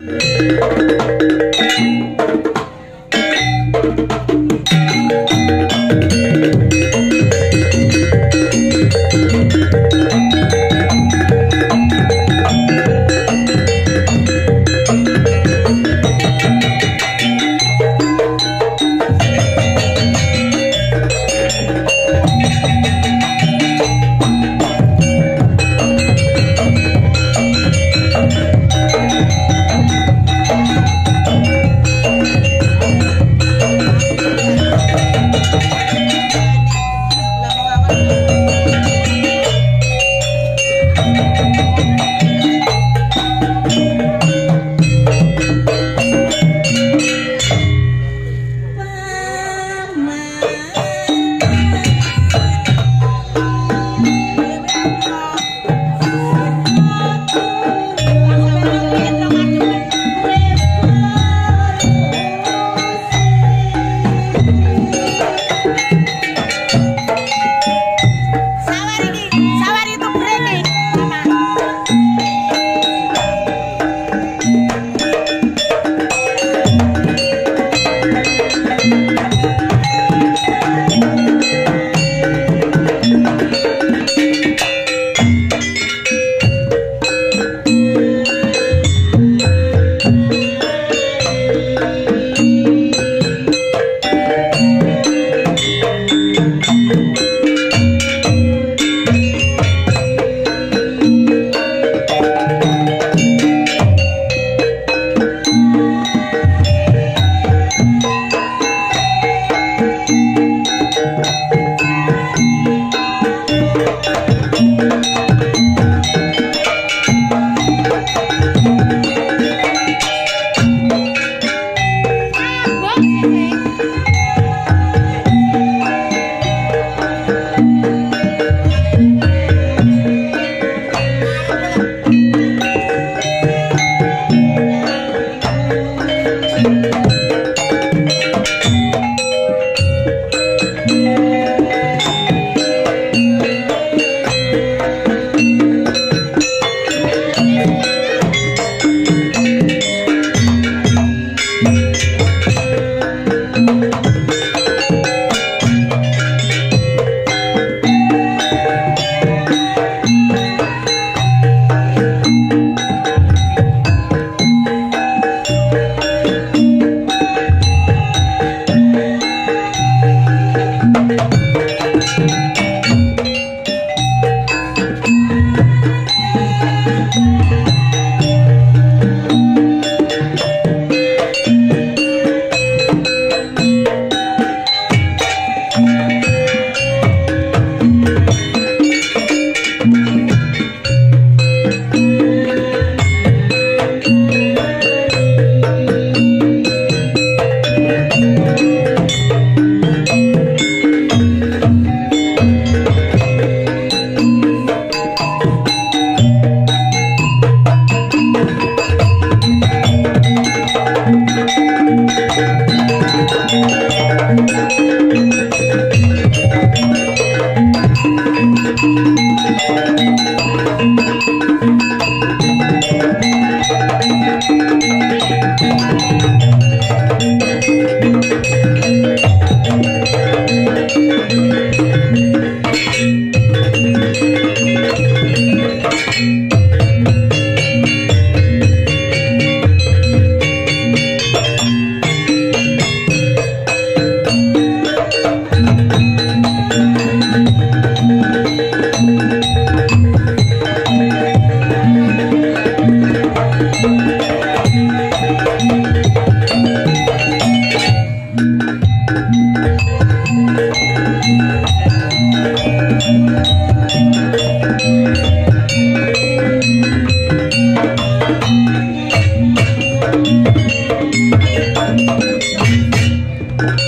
Música